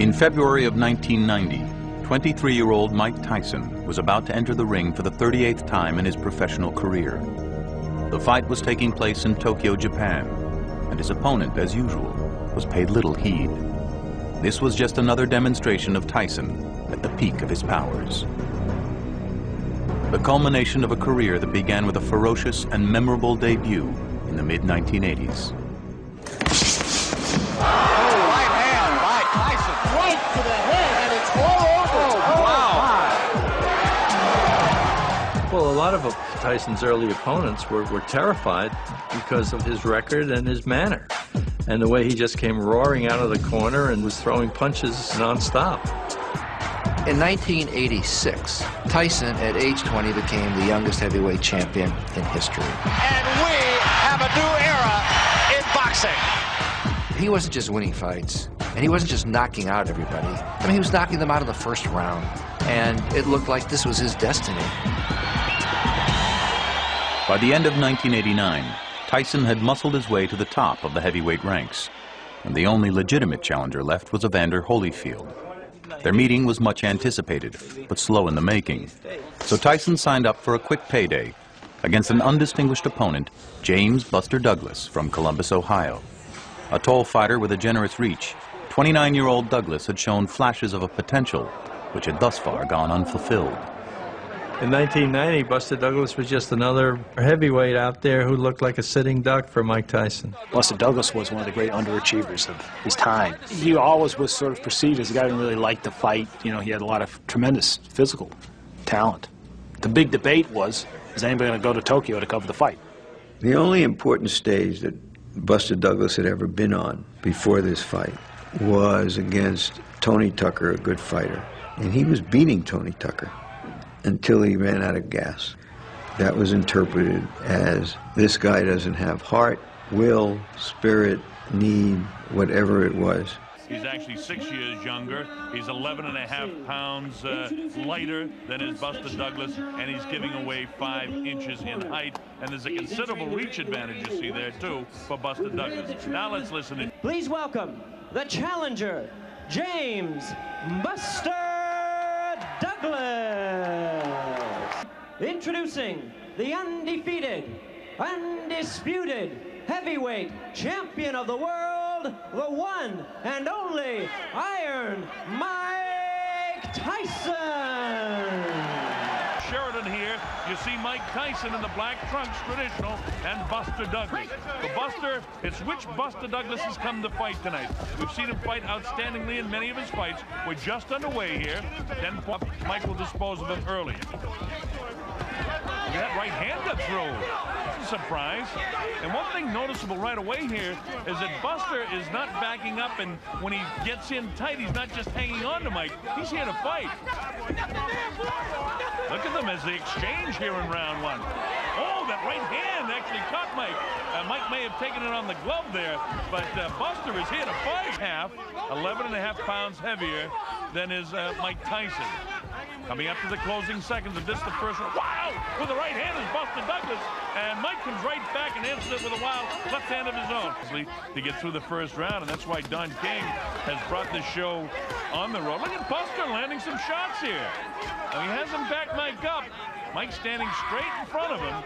In February of 1990, 23-year-old Mike Tyson was about to enter the ring for the 38th time in his professional career. The fight was taking place in Tokyo, Japan, and his opponent, as usual, was paid little heed. This was just another demonstration of Tyson at the peak of his powers. The culmination of a career that began with a ferocious and memorable debut in the mid-1980s. Oh, well, a lot of Tyson's early opponents were, were terrified because of his record and his manner and the way he just came roaring out of the corner and was throwing punches nonstop. In 1986, Tyson, at age 20, became the youngest heavyweight champion in history. And we have a new era in boxing. He wasn't just winning fights, and he wasn't just knocking out everybody. I mean, he was knocking them out in the first round, and it looked like this was his destiny. By the end of 1989, Tyson had muscled his way to the top of the heavyweight ranks, and the only legitimate challenger left was Evander Holyfield. Their meeting was much anticipated, but slow in the making. So Tyson signed up for a quick payday against an undistinguished opponent, James Buster Douglas from Columbus, Ohio. A tall fighter with a generous reach, 29-year-old Douglas had shown flashes of a potential which had thus far gone unfulfilled. In 1990, Buster Douglas was just another heavyweight out there who looked like a sitting duck for Mike Tyson. Buster Douglas was one of the great underachievers of his time. He always was sort of perceived as a guy who didn't really like to fight. You know, he had a lot of tremendous physical talent. The big debate was, is anybody going to go to Tokyo to cover the fight? The only important stage that Buster Douglas had ever been on before this fight was against Tony Tucker, a good fighter. And he was beating Tony Tucker until he ran out of gas. That was interpreted as this guy doesn't have heart, will, spirit, need, whatever it was. He's actually six years younger. He's 11 and a half pounds uh, lighter than his Buster Douglas, and he's giving away five inches in height. And there's a considerable reach advantage you see there, too, for Buster Douglas. Now let's listen in. Please welcome the challenger, James Buster Douglas. Introducing the undefeated, undisputed heavyweight champion of the world, the one and only Iron Mike Tyson. Sheridan here. You see Mike Tyson in the black trunks, traditional, and Buster Douglas. The Buster, it's which Buster Douglas has come to fight tonight. We've seen him fight outstandingly in many of his fights. We're just underway here. Then Mike will dispose of him early. That right hand got through. It's a surprise. And one thing noticeable right away here is that Buster is not backing up, and when he gets in tight, he's not just hanging on to Mike. He's here to fight. Look at them as they exchange here in round one. Oh, that right hand actually caught Mike. Uh, Mike may have taken it on the glove there, but uh, Buster is here to fight. Half, 11 and a half pounds heavier than is uh, Mike Tyson. Coming up to the closing seconds of this, the first one. Wow! With the right hand is Buster Douglas. And Mike comes right back and answers it with a wild left hand of his own. To get through the first round, and that's why Don King has brought this show on the road. Look at Buster landing some shots here. Now he has him back Mike up. Mike standing straight in front of him.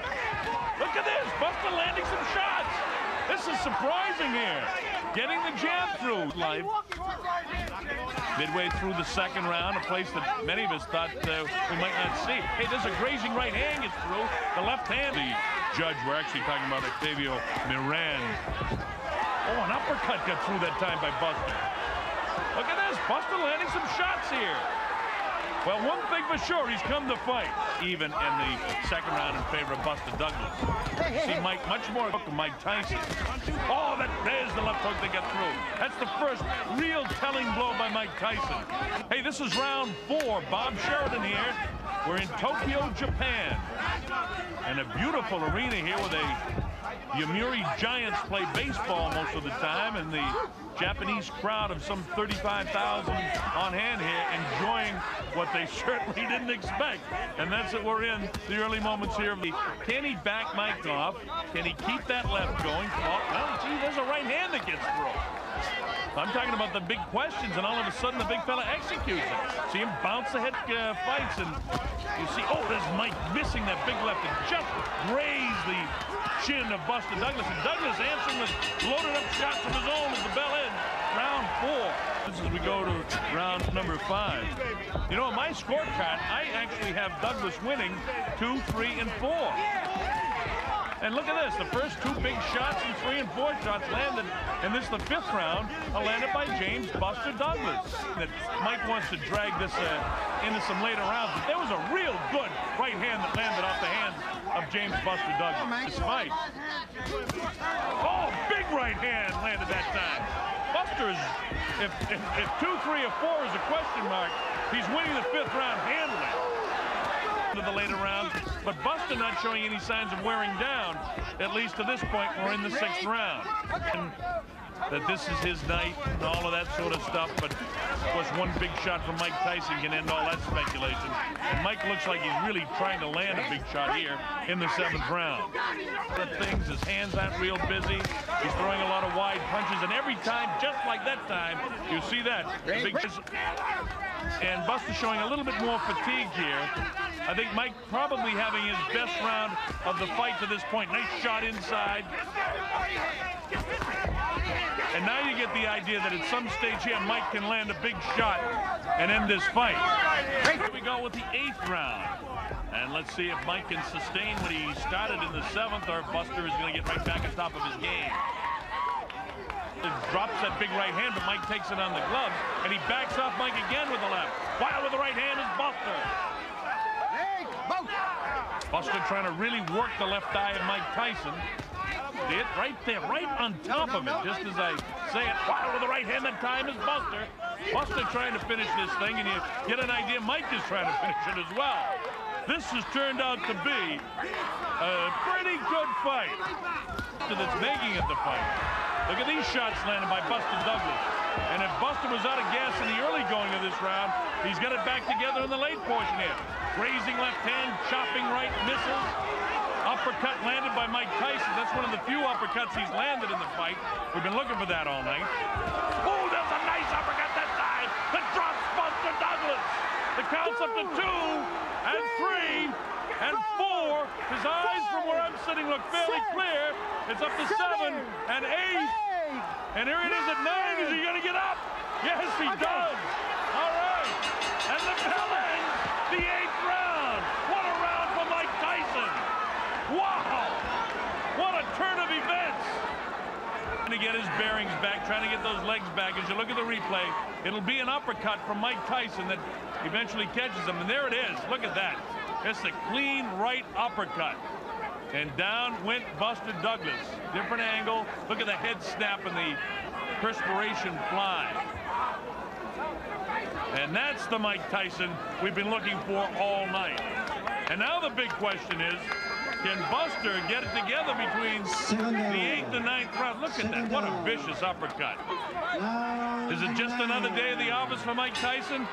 Look at this, Buster landing some shots. This is surprising here. Getting the jab through life. Midway through the second round, a place that many of us thought uh, we might not see. Hey, there's a grazing right hand gets through. The left hand, the judge, we're actually talking about Octavio Meyran. Oh, an uppercut got through that time by Buster. Look at this, Buster landing some shots here. Well, one thing for sure, he's come to fight, even in the second round in favor of Buster Douglas. See Mike much more of Mike Tyson. Oh, that, there's the left hook that got through. That's the first real telling blow by Mike Tyson. Hey, this is round four. Bob Sheridan here. We're in Tokyo, Japan. And a beautiful arena here with a Yomiuri Giants play baseball most of the time, and the Japanese crowd of some 35,000 on hand here enjoying what they certainly didn't expect. And that's what we're in the early moments here. Can he back Mike off? Can he keep that left going? Well, gee, there's a right hand that gets through. I'm talking about the big questions, and all of a sudden the big fella executes it. See him bounce the head uh, fights, and you see, oh, there's Mike missing that big left and just grazed the chin of Buster Douglas. And Douglas answering with loaded up shots of his own as the bell ends. Round four. This is we go to round number five. You know, my scorecard, I actually have Douglas winning two, three, and four. And look at this, the first two big shots and three and four shots landed, and this is the fifth round, landed by James Buster Douglas. That Mike wants to drag this uh, into some later rounds, but there was a real good right hand that landed off the hands of James Buster Douglas. Fight. Oh, big right hand landed that time. Buster's, if, if, if two, three, or four is a question mark, he's winning the fifth round handily to the later rounds, but Buster not showing any signs of wearing down, at least to this point, we're in the sixth round. And that this is his night and all of that sort of stuff, but of course one big shot from Mike Tyson can end all that speculation. And Mike looks like he's really trying to land a big shot here in the seventh round. Things, his hands aren't real busy. He's throwing a lot of wide punches, and every time, just like that time, you see that. And Buster showing a little bit more fatigue here. I think Mike probably having his best round of the fight to this point. Nice shot inside. And now you get the idea that at some stage here, Mike can land a big shot and end this fight. Here we go with the eighth round. And let's see if Mike can sustain what he started in the seventh or Buster is going to get right back on top of his game. Drops that big right hand, but Mike takes it on the glove, and he backs off Mike again with the left. While with the right hand is Buster. Buster trying to really work the left eye of Mike Tyson. It right there, right on top of it, just as I say it. While with the right hand that time is Buster. Buster trying to finish this thing, and you get an idea Mike is trying to finish it as well. This has turned out to be a pretty good fight that's making it the fight. Look at these shots landed by Buster Douglas. And if Buster was out of gas in the early going of this round, he's got it back together in the late portion here. Grazing left hand, chopping right, misses. Uppercut landed by Mike Tyson. That's one of the few uppercuts he's landed in the fight. We've been looking for that all night. Oh, that's a nice uppercut that time. That drops Buster Douglas. The count's up to two and four. His eyes from where I'm sitting look fairly clear. It's up to seven and eight. And here it is at nine. Is he going to get up? Yes, he does. All right. And the bell ends the eighth round. What a round for Mike Tyson. Wow. What a turn of events. Trying to get his bearings back, trying to get those legs back. As you look at the replay, it'll be an uppercut from Mike Tyson that eventually catches him. And there it is. Look at that. It's a clean right uppercut. And down went Buster Douglas. Different angle. Look at the head snap and the perspiration fly. And that's the Mike Tyson we've been looking for all night. And now the big question is, can Buster get it together between the eighth and ninth round? Look at that. What a vicious uppercut. Is it just another day of the office for Mike Tyson?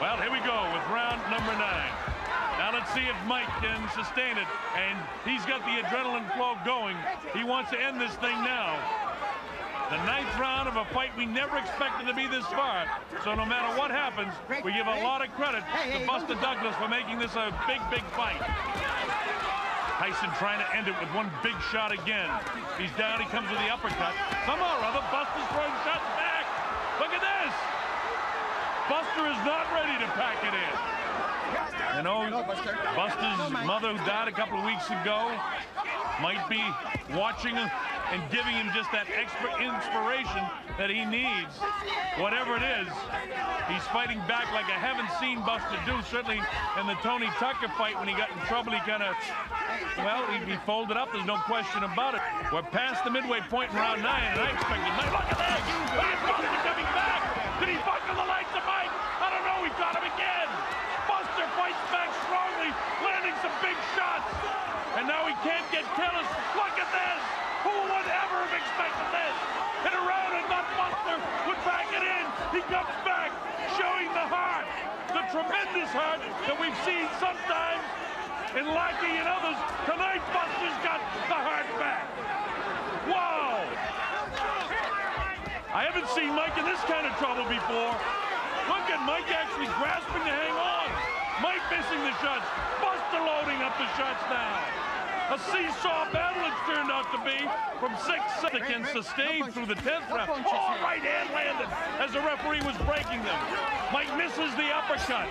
Well, here we go with round number nine. Now let's see if Mike can sustain it. And he's got the adrenaline flow going. He wants to end this thing now. The ninth round of a fight we never expected to be this far. So no matter what happens, we give a lot of credit to Buster Douglas for making this a big, big fight. Tyson trying to end it with one big shot again. He's down, he comes with the uppercut. Somehow or other, Buster's throwing shots back. Look at this. Buster is not ready to pack it in. You oh, know, Buster's mother who died a couple of weeks ago might be watching him and giving him just that extra inspiration that he needs. Whatever it is, he's fighting back like I haven't seen Buster do. Certainly in the Tony Tucker fight when he got in trouble, he kind of, well, he, he folded up. There's no question about it. We're past the midway point in round nine, and I expect at that! Look at Buster coming back! Did he buckle the legs of Mike? I don't know, he got him again! Buster fights back strongly, landing some big shots. And now he can't get careless. Look at this! Who would expected this? Hit around and not Buster would back it in. He comes back, showing the heart, the tremendous heart that we've seen sometimes in Lackey and others. Tonight, Buster's got the heart back. Wow! I haven't seen Mike in this kind of trouble before. Look at Mike actually grasping to hang on. Mike missing the shots. Buster loading up the shots now. A seesaw battle it's turned out to be from six and sustained through the 10th round. Oh, right hand landed as the referee was breaking them. Mike misses the uppercut.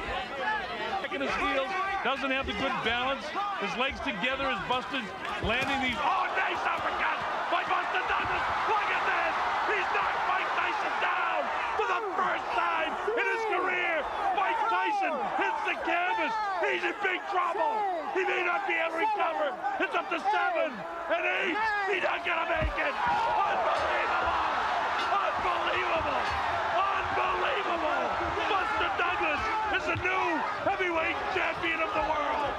Back in his heels, doesn't have the good balance. His legs together as busted, landing these. Oh, nice uppercut by Buster Douglas. Look at this. He's knocked Mike Tyson down for the first time in his career. Mike Tyson hits the canvas. He's in big trouble. He may not be able to recover. It's up to seven and eight. He's not gonna make it. Unbelievable! Unbelievable! Unbelievable! Buster Douglas is the new heavyweight champion of the world.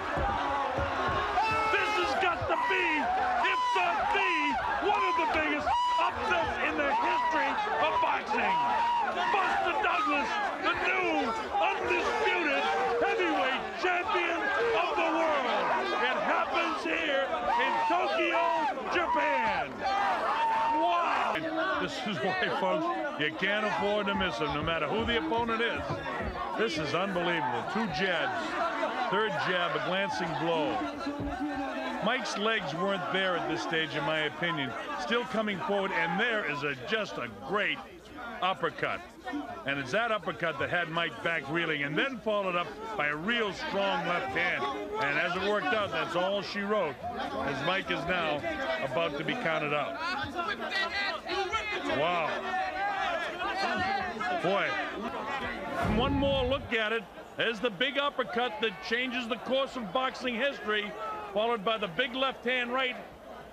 This has got to be, if not the, one of the biggest upsets in the history of boxing. Buster Douglas, the new undisputed heavyweight champion of the world. It happens here in Tokyo, Japan. Wow! This is why, folks, you can't afford to miss him, no matter who the opponent is. This is unbelievable. Two jabs, third jab, a glancing blow. Mike's legs weren't there at this stage, in my opinion. Still coming forward, and there is a, just a great uppercut. And it's that uppercut that had Mike back reeling, and then followed up by a real strong left hand. And as it worked out, that's all she wrote, as Mike is now about to be counted out. Wow. Boy, one more look at it. There's the big uppercut that changes the course of boxing history, followed by the big left hand right.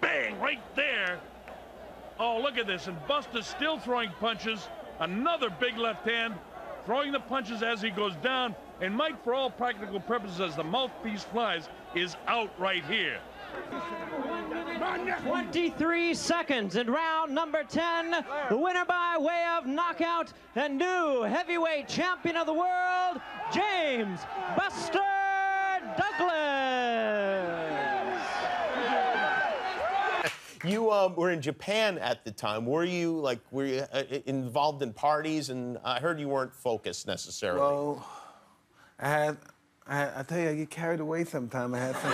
Bang, right there. Oh, look at this. And Buster's still throwing punches. Another big left hand, throwing the punches as he goes down. And Mike, for all practical purposes, as the mouthpiece flies, is out right here. 23 seconds in round number 10. The winner by way of knockout and new heavyweight champion of the world, James Buster Douglas. You uh, were in Japan at the time. Were you like were you uh, involved in parties? And I heard you weren't focused necessarily. Well, I had, I, had, I tell you, I get carried away sometimes. I had some.